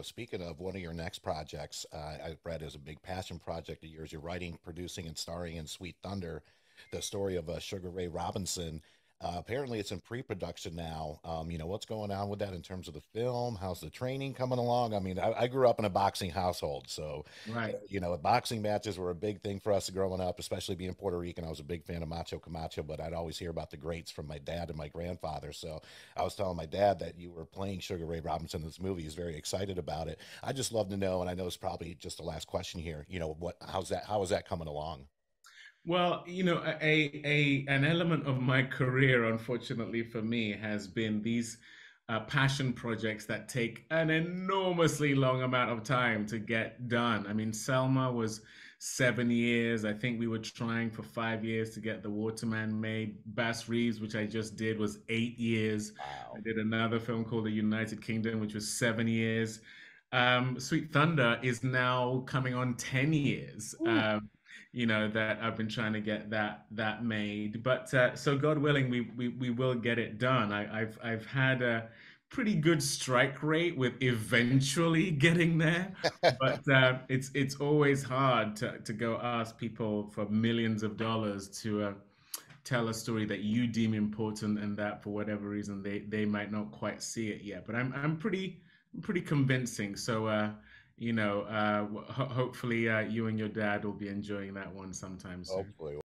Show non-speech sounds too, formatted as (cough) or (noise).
know, speaking of one of your next projects, uh, read is a big passion project of yours. You're writing, producing, and starring in Sweet Thunder, the story of uh, Sugar Ray Robinson. Uh, apparently, it's in pre-production now. Um, you know, what's going on with that in terms of the film? How's the training coming along? I mean, I, I grew up in a boxing household, so Right. you know, boxing matches were a big thing for us growing up, especially being Puerto Rican. I was a big fan of Macho Camacho, but I'd always hear about the greats from my dad and my grandfather. So I was telling my dad that you were playing Sugar Ray Robinson in this movie. He's very excited about it. I just love to know, and I know it's probably just the last question here. You know, what? How's that? How is that coming along? Well, you know, a, a an element of my career, unfortunately for me, has been these uh, passion projects that take an enormously long amount of time to get done. I mean, Selma was seven years. I think we were trying for five years to get The Water Man made. Bass Reeves, which I just did, was eight years. I did another film called The United Kingdom, which was seven years. Um, Sweet Thunder is now coming on 10 years. Um, you know that I've been trying to get that that made, but uh, so God willing, we, we we will get it done. I, I've I've had a pretty good strike rate with eventually (laughs) getting there, (laughs) but uh, it's it's always hard to to go ask people for millions of dollars to uh, tell a story that you deem important and that for whatever reason they they might not quite see it yet. But I'm I'm pretty pretty convincing. So uh, you know, uh, ho hopefully uh, you and your dad will be enjoying that one sometime soon. Hopefully.